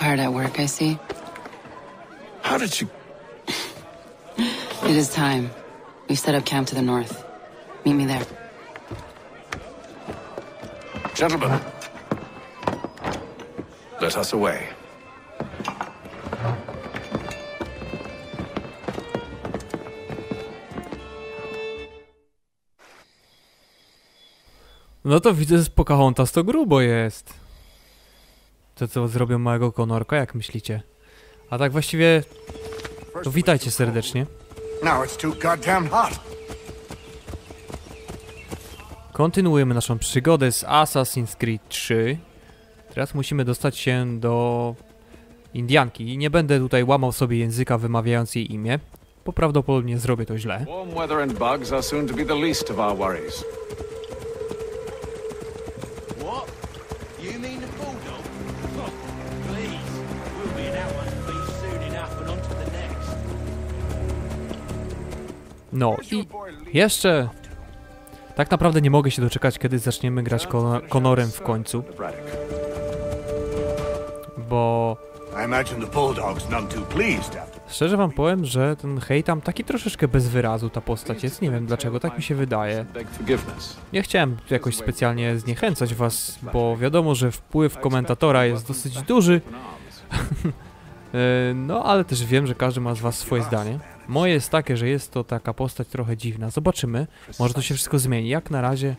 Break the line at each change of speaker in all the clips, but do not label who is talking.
Hard at work, I see.
How did you...
It is time. We've set up camp to the north. Meet me there.
Gentlemen. Let us away.
No to widzę, że z Pocahontas to grubo jest. To co zrobią małego konorka, jak myślicie? A tak właściwie, to witajcie serdecznie. Kontynuujemy naszą przygodę z Assassin's Creed 3. Teraz musimy dostać się do Indianki. Nie będę tutaj łamał sobie języka wymawiając jej imię, bo prawdopodobnie zrobię to źle.
Warm weather and bugs are soon to be the least of our worries.
No i jeszcze... Tak naprawdę nie mogę się doczekać, kiedy zaczniemy grać Con Conorem w końcu, bo szczerze wam powiem, że ten hej tam taki troszeczkę bez wyrazu ta postać jest. Nie wiem dlaczego, tak mi się wydaje. Nie chciałem jakoś specjalnie zniechęcać was, bo wiadomo, że wpływ komentatora jest dosyć duży, E, no ale też wiem, że każdy ma z was swoje zdanie. Moje jest takie, że jest to taka postać trochę dziwna. Zobaczymy, może to się wszystko zmieni. Jak na razie...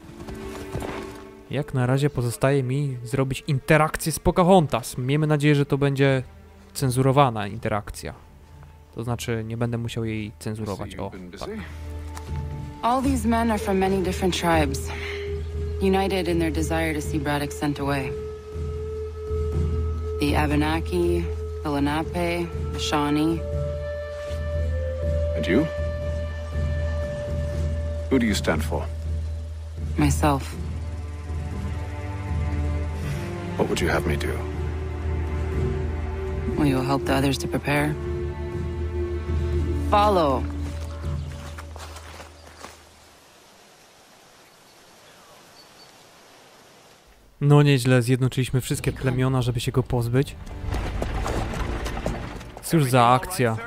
Jak na razie pozostaje mi zrobić interakcję z Pocahontas. Miejmy nadzieję, że to będzie cenzurowana interakcja. To znaczy, nie będę musiał jej cenzurować. O, tak.
All these men are from many different tribes, united in their desire to see Braddock sent away. The Abenaki, the Lenape, the Shawnee.
And you? Who do you stand for?
Myself.
What would you have me do?
Will you help the others to prepare? Follow.
No nieźle, zjednoczyliśmy wszystkie plemiona, żeby się go pozbyć. Cóż za akcja.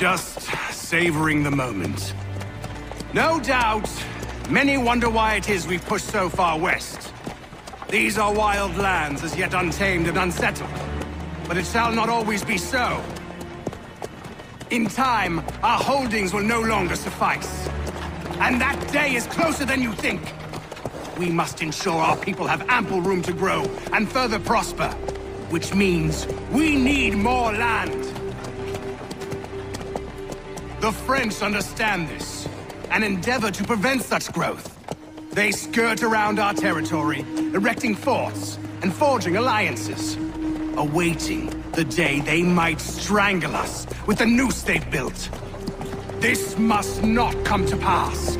Just savoring the moment. No doubt, many wonder why it is we've pushed so far west. These are wild lands as yet untamed and unsettled. But it shall not always be so. In time, our holdings will no longer suffice. And that day is closer than you think. We must ensure our people have ample room to grow and further prosper. Which means we need more land. The French understand this and endeavor to prevent such growth. They skirt around our territory, erecting forts and forging alliances, awaiting the day they might strangle us with the noose they've built. This must not come to pass.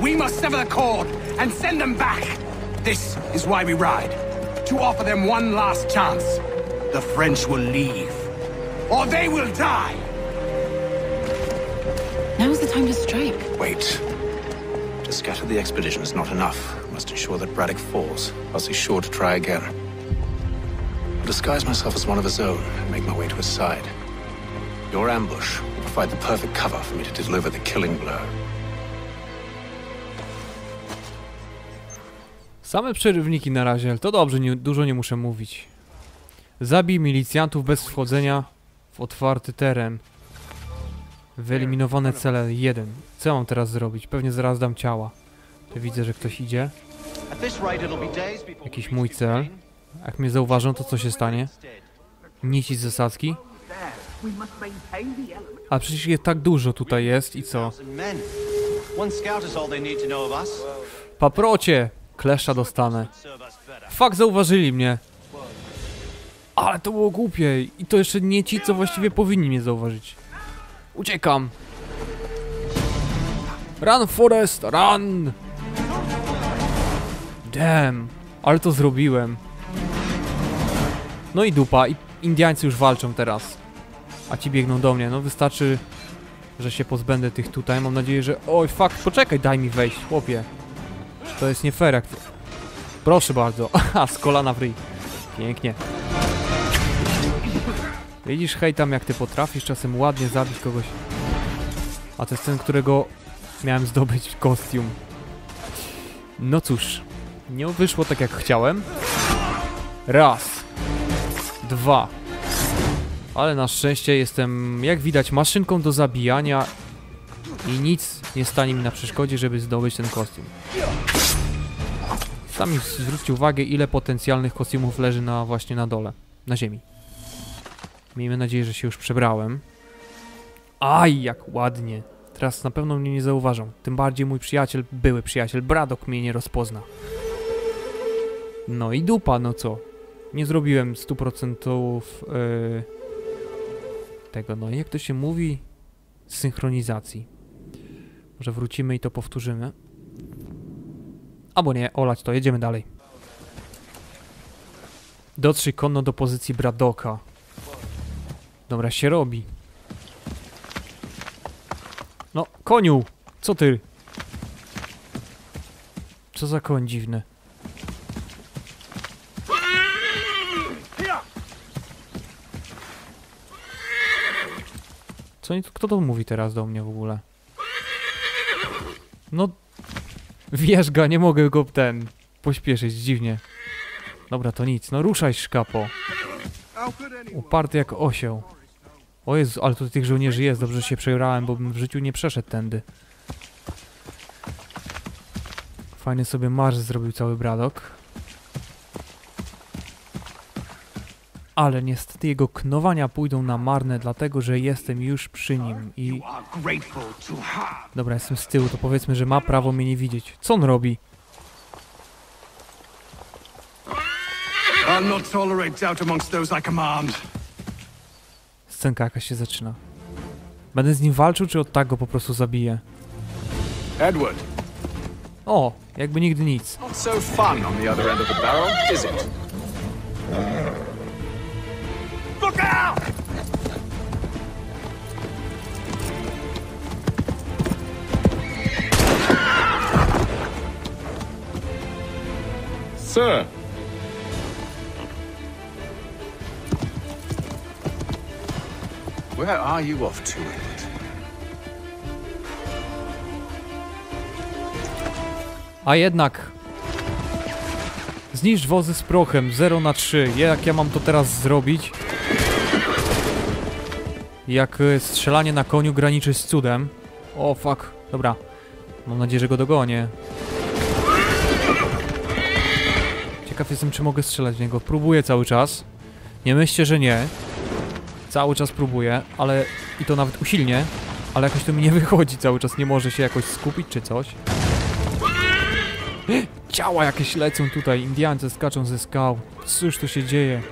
We must sever the cord and send them back. This is why we ride. To offer them one last chance. The French will leave. Or they will die.
Now's the time to strike.
Wait. To scatter the expedition is not enough. We must ensure that Braddock falls, else he's sure to try again. I'll disguise myself as one of his own and make my way to his side. Your ambush will provide the perfect cover for me to deliver the killing blow.
Same przerywniki na razie, ale to dobrze, nie, dużo nie muszę mówić. Zabij milicjantów bez wchodzenia w otwarty teren. Wyeliminowane cele 1. Co mam teraz zrobić? Pewnie zaraz dam ciała. Tu widzę, że ktoś idzie. Jakiś mój cel. Jak mnie zauważą, to co się stanie? Nici z zasadzki? A przecież je tak dużo tutaj jest i co? Paprocie! Kleszcza dostanę. Fuck, zauważyli mnie. Ale to było głupie. I to jeszcze nie ci, co właściwie powinni mnie zauważyć. Uciekam. Run, Forest, run! Damn. Ale to zrobiłem. No i dupa. I Indiańcy już walczą teraz. A ci biegną do mnie. No wystarczy, że się pozbędę tych tutaj. Mam nadzieję, że... Oj, fuck, poczekaj, daj mi wejść, chłopie. To jest nie fair, jak... Proszę bardzo. Aha, z kolana w ryj. Pięknie. Widzisz, hej, tam jak ty potrafisz czasem ładnie zabić kogoś. A to jest ten, którego miałem zdobyć kostium. No cóż, nie wyszło tak jak chciałem. Raz. Dwa. Ale na szczęście jestem, jak widać, maszynką do zabijania i nic nie stanie mi na przeszkodzie, żeby zdobyć ten kostium. Sami zwróćcie uwagę, ile potencjalnych kostiumów leży na właśnie na dole, na ziemi. Miejmy nadzieję, że się już przebrałem. Aj, jak ładnie. Teraz na pewno mnie nie zauważą. Tym bardziej mój przyjaciel, były przyjaciel, Bradok mnie nie rozpozna. No i dupa, no co? Nie zrobiłem 100% yy, tego, no jak to się mówi? Synchronizacji. Może wrócimy i to powtórzymy. Albo nie, olać to, jedziemy dalej. Dotrzyj konno do pozycji Bradoka. Dobra, się robi. No, koniu! Co ty? Co za koń dziwny. Co kto to mówi teraz do mnie w ogóle? No, wierzga, nie mogę go ten pośpieszyć, dziwnie. Dobra, to nic, no ruszaj szkapo. Uparty jak osioł. O Jezu, ale tutaj tych żołnierzy jest, dobrze że się przebrałem, bo bym w życiu nie przeszedł tędy. Fajny sobie marsz zrobił cały Bradok. Ale niestety jego knowania pójdą na marne, dlatego że jestem już przy nim i... Dobra, jestem z tyłu, to powiedzmy, że ma prawo mnie nie widzieć. Co on robi?
I'll not tolerate doubt amongst those I command.
Scenka jakaś się zaczyna. Będę z nim walczył, czy od tak go po prostu zabiję?
Edward,
O, jakby nigdy nic.
not so fun on the other end of the barrel, is it?
Look out!
Sir!
Where are you off to, Edward?
A jednak... Zniszcz wozy z prochem, 0 na 3. Jak ja mam to teraz zrobić? Jak e, strzelanie na koniu graniczy z cudem. O, fuck. Dobra. Mam nadzieję, że go dogonię. Ciekaw jestem, czy mogę strzelać w niego. Próbuję cały czas. Nie myślcie, że nie. Cały czas próbuję, ale... I to nawet usilnie. Ale jakoś to mi nie wychodzi cały czas. Nie może się jakoś skupić, czy coś. Ciała jakieś lecą tutaj, Indiańcy skaczą ze skał. Cóż tu się dzieje?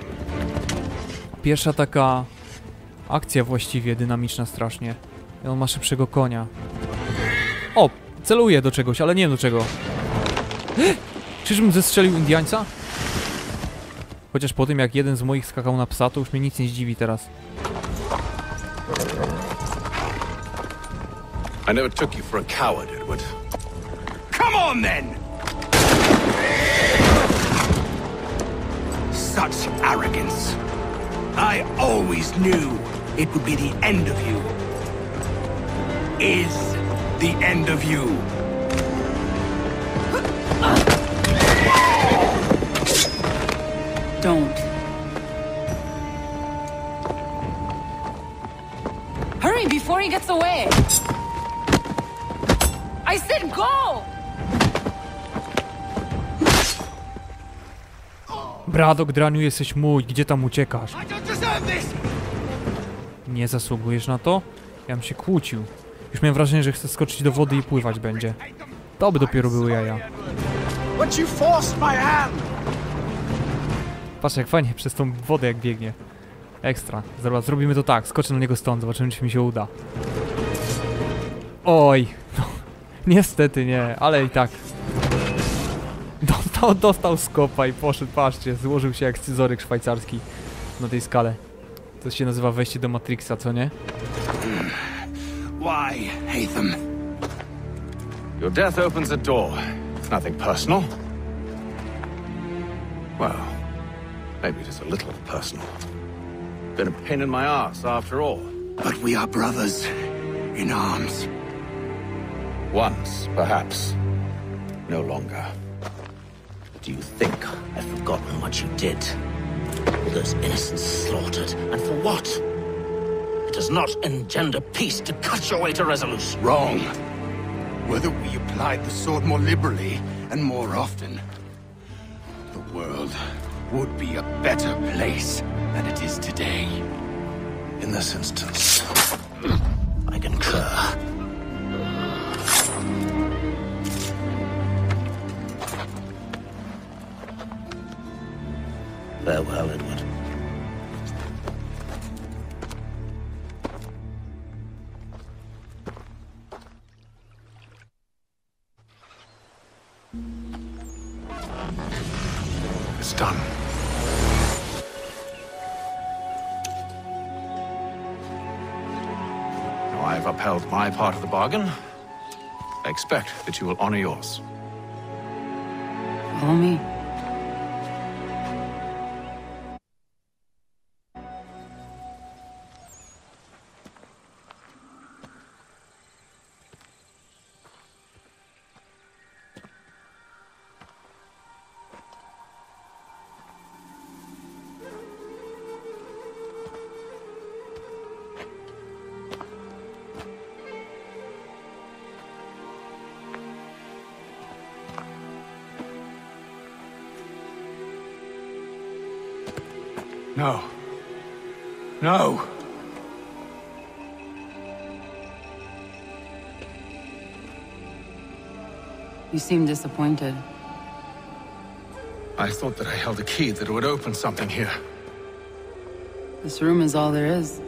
Pierwsza taka akcja właściwie dynamiczna strasznie. On ma szybszego konia. O, celuje do czegoś, ale nie wiem do czego. Czyżbym zestrzelił Indiańca? Chociaż po tym jak jeden z moich skakał na psa, to już mnie nic nie zdziwi teraz.
I never took you for a coward, Edward.
Come on then! Such arrogance. I always knew it would be the end of you. Is the end of you.
Don't. Hurry before he gets away! I said go!
Bradok, Draniu, jesteś mój, gdzie tam uciekasz?
I don't deserve this!
Nie zasługujesz na to? Ja bym się kłócił. Już miałem wrażenie, że chcę skoczyć do wody i pływać będzie. To by dopiero były jaja.
But you forced my hand!
Patrz jak fajnie przez tą wodę jak biegnie. Ekstra. Zobacz, zrobimy to tak. Skoczę na niego stąd, zobaczymy czy mi się uda. Oj. No, niestety nie, ale i tak. Dostał, dostał skopa i poszedł, patrzcie, złożył się jak scyzoryk szwajcarski. na tej skale. To się nazywa wejście do Matrixa, co nie?
Why, Hatham?
Your death opens a door.
Nothing personal. Well, maybe it is a little personal. Been a pain in my ass, after all.
But we are brothers in arms.
Once, perhaps. No longer.
Do you think I've forgotten what you did? All those innocents slaughtered, and for what? It does not engender peace to cut your way to resolution.
Wrong. Whether we applied the sword more liberally and more often, the world would be a better place than it is today.
In this instance,
I concur. Farewell, Edward.
My part of the bargain. I expect that you will honor yours.
Follow me. You seem disappointed.
I thought that I held a key that would open something here.
This room is all there is.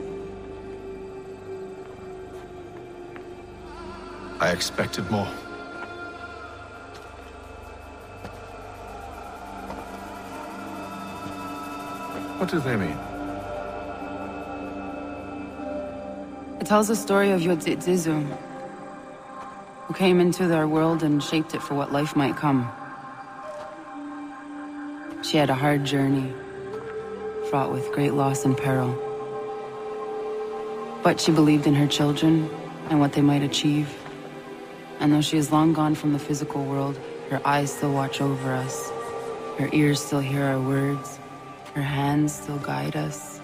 I expected more. What do they mean?
It tells the story of your Yodzizu, who came into their world and shaped it for what life might come. She had a hard journey, fraught with great loss and peril. But she believed in her children and what they might achieve. And though she is long gone from the physical world, her eyes still watch over us. Her ears still hear our words. Her hands still guide us.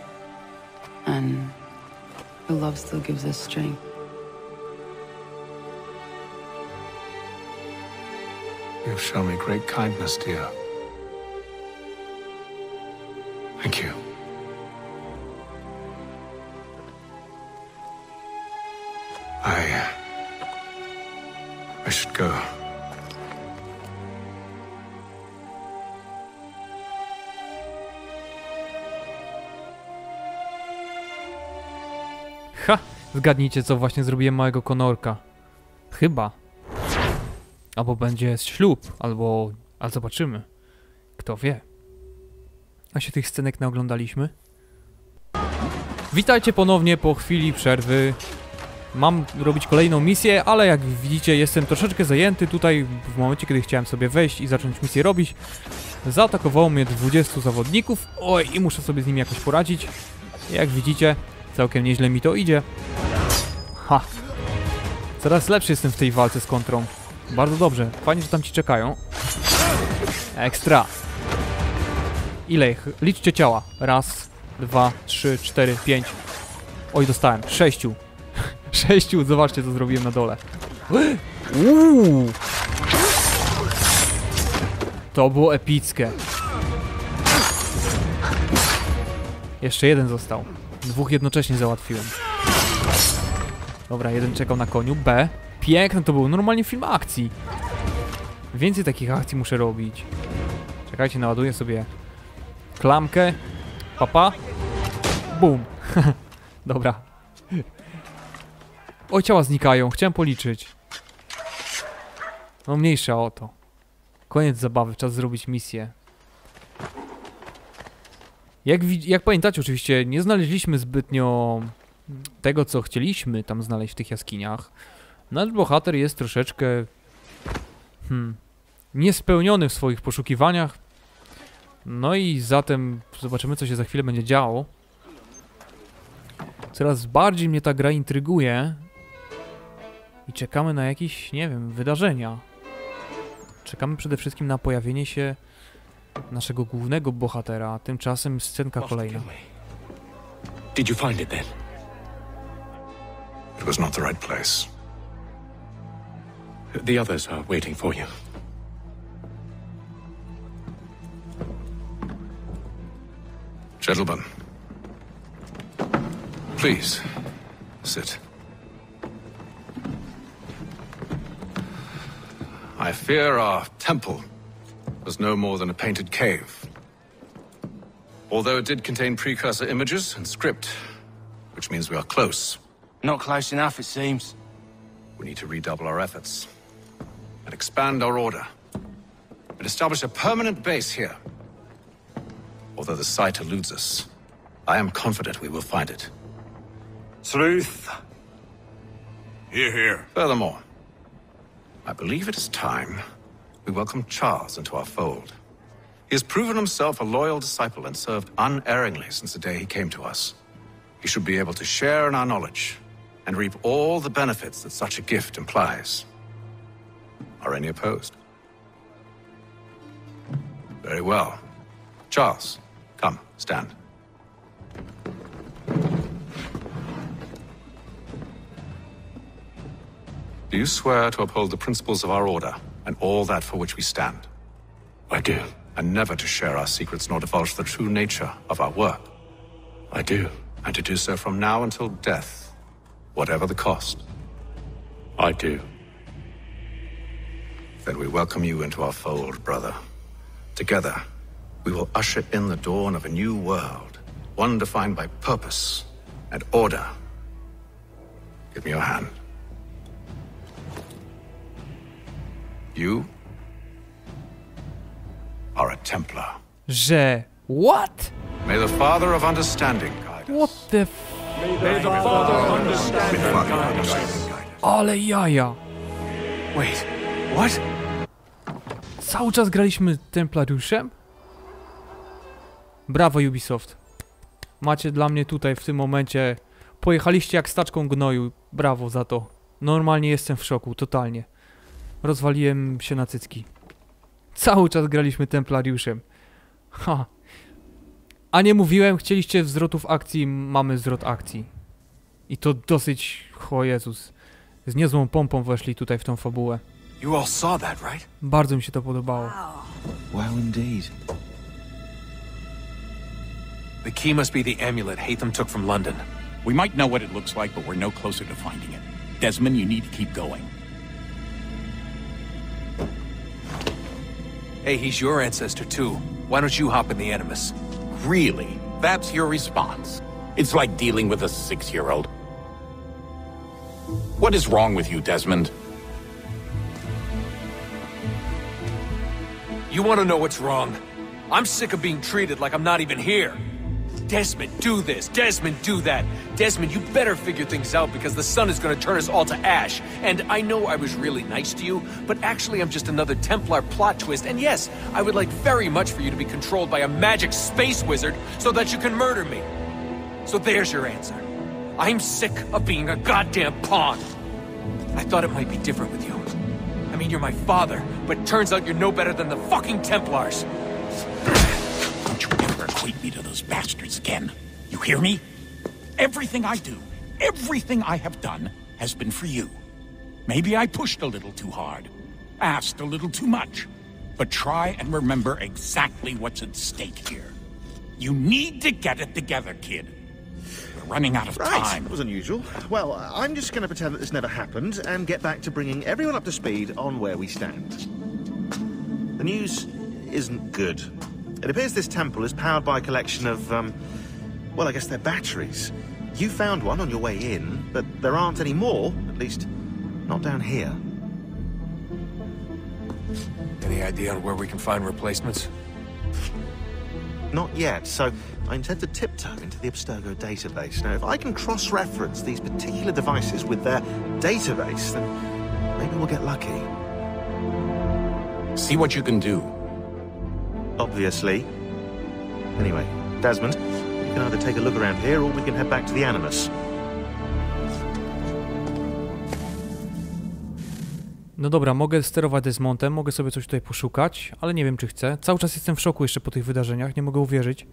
And her love still gives us strength.
You've shown me great kindness, dear. Thank you. I. I should go.
Ha! Zgadnijcie, co właśnie zrobiłem małego konorka. Chyba. Albo będzie ślub, albo... A zobaczymy. Kto wie. A się tych scenek naoglądaliśmy? Witajcie ponownie po chwili przerwy. Mam robić kolejną misję, ale jak widzicie jestem troszeczkę zajęty tutaj w momencie, kiedy chciałem sobie wejść i zacząć misję robić. Zaatakowało mnie 20 zawodników. Oj, i muszę sobie z nimi jakoś poradzić. Jak widzicie, całkiem nieźle mi to idzie. Ha! Coraz lepszy jestem w tej walce z kontrą. Bardzo dobrze. Fajnie, że tam ci czekają. Ekstra. Ile ich? Liczcie ciała. Raz, dwa, trzy, cztery, pięć. Oj, dostałem. Sześciu. Sześciu. Zobaczcie, co zrobiłem na dole. Uuu. To było epickie. Jeszcze jeden został. Dwóch jednocześnie załatwiłem. Dobra, jeden czekał na koniu. B. Piękne to było. Normalnie film akcji. Więcej takich akcji muszę robić. Czekajcie, naładuję sobie klamkę. Papa. Bum. Dobra. O, ciała znikają. Chciałem policzyć. No mniejsza o to. Koniec zabawy. Czas zrobić misję. Jak, jak pamiętacie, oczywiście nie znaleźliśmy zbytnio tego, co chcieliśmy tam znaleźć w tych jaskiniach. Nasz bohater jest troszeczkę hmm, niespełniony w swoich poszukiwaniach. No i zatem zobaczymy, co się za chwilę będzie działo. Coraz bardziej mnie ta gra intryguje. I czekamy na jakieś, nie wiem, wydarzenia. Czekamy przede wszystkim na pojawienie się naszego głównego bohatera, a tymczasem scenka kolejna.
Did you find it then?
It was not the right place.
The others are waiting for you.
Gentlemen, please sit. I fear our temple was no more than a painted cave. Although it did contain precursor images and script, which means we are close.
Not close enough, it seems.
We need to redouble our efforts and expand our order and establish a permanent base here. Although the site eludes us, I am confident we will find it.
Sleuth. Hear, hear.
Furthermore, I believe it is time we welcome Charles into our fold. He has proven himself a loyal disciple and served unerringly since the day he came to us. He should be able to share in our knowledge and reap all the benefits that such a gift implies. Are any opposed? Very well. Charles, come, stand. Do you swear to uphold the principles of our order and all that for which we stand?
I do.
And never to share our secrets nor divulge the true nature of our work?
I do.
And to do so from now until death, whatever the cost?
I do.
Then we welcome you into our fold, brother. Together, we will usher in the dawn of a new world, one defined by purpose and order. Give me your hand. You are a Templar.
Że... What?
May the Father of Understanding guide us.
What the Father f... Ale jaja.
Wait, what?
Cały czas graliśmy Templariuszem? Brawo Ubisoft. Macie dla mnie tutaj w tym momencie... Pojechaliście jak staczką gnoju. Brawo za to. Normalnie jestem w szoku, totalnie. Rozwaliłem się na cycki. Cały czas graliśmy Templariuszem. Ha. A nie mówiłem, chcieliście zwrotów akcji, mamy zwrot akcji. I to dosyć, o Jezus, z niezłą pompą weszli tutaj w tą fabułę.
You all saw that, right?
Bardzo mi się to podobało.
Well, indeed.
The key must be the amulet Hatham took from London.
We might know what it looks like, but we're no closer to finding it. Desmond, you need to keep going.
Hey, he's your ancestor too. Why don't you hop in the Animus?
Really? That's your response? It's like dealing with a six year old. What is wrong with you, Desmond?
You want to know what's wrong? I'm sick of being treated like I'm not even here. Desmond, do this. Desmond, do that. Desmond, you better figure things out because the sun is going to turn us all to ash. And I know I was really nice to you, but actually I'm just another Templar plot twist. And yes, I would like very much for you to be controlled by a magic space wizard so that you can murder me. So there's your answer. I'm sick of being a goddamn pawn. I thought it might be different with you. I mean, you're my father, but turns out you're no better than the fucking Templars.
Don't you ever equate me to those bastards again. You hear me? Everything I do, everything I have done, has been for you. Maybe I pushed a little too hard, asked a little too much. But try and remember exactly what's at stake here. You need to get it together, kid. We're running out of
Right,
time.
that was unusual. Well, I'm just going to pretend that this never happened and get back to bringing everyone up to speed on where we stand. The news isn't good. It appears this temple is powered by a collection of, um, well, I guess they're batteries. You found one on your way in, but there aren't any more, at least not down here.
Any idea on where we can find replacements?
Not yet, so I intend to tiptoe into the Abstergo database. Now, if I can cross-reference these particular devices with their database, then maybe we'll get lucky.
See what you can do.
Obviously. Anyway, Desmond, we can either take a look around here or we can head back to the Animus.
No dobra, mogę sterować Desmontem, mogę sobie coś tutaj poszukać, ale nie wiem czy chcę. Cały czas jestem w szoku jeszcze po tych wydarzeniach, nie mogę uwierzyć.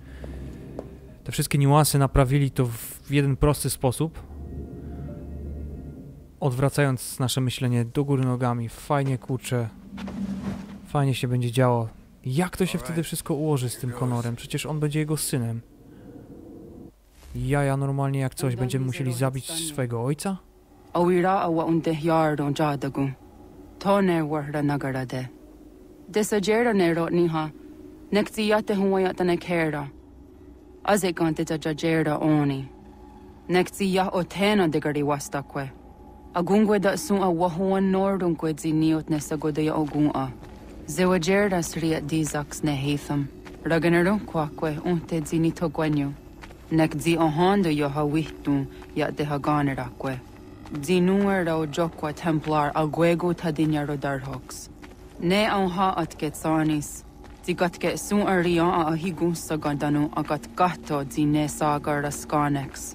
Te wszystkie niuanse naprawili to w jeden prosty sposób. Odwracając nasze myślenie do góry nogami. Fajnie kurczę. Fajnie się będzie działo. Jak to się wtedy wszystko ułoży z tym Conorem? Przecież on będzie jego synem. Jaja normalnie jak coś, będziemy musieli zabić swojego ojca?
tone warda nagara de. Desajera ne rotniha, nektiate huayata nekera. Azekante ta jajera oni. Nektia otena de gari wastakwe. Agungwe da sun a wahuan nordunque ziniot nesagodea ogun'a. Zewajerda sriat dizax nehetham. Raganarun quaque unte zinito guenyo. Nek zi ohando yoha wihtun yat de haganeraque. Dzinuero Jokwa Templar Alguego Tadinero Darhox. Ne anha at Getsanis. Digat Getsun Arian Ahigun Sagandanu Agat ne Dine Sagar Askanex.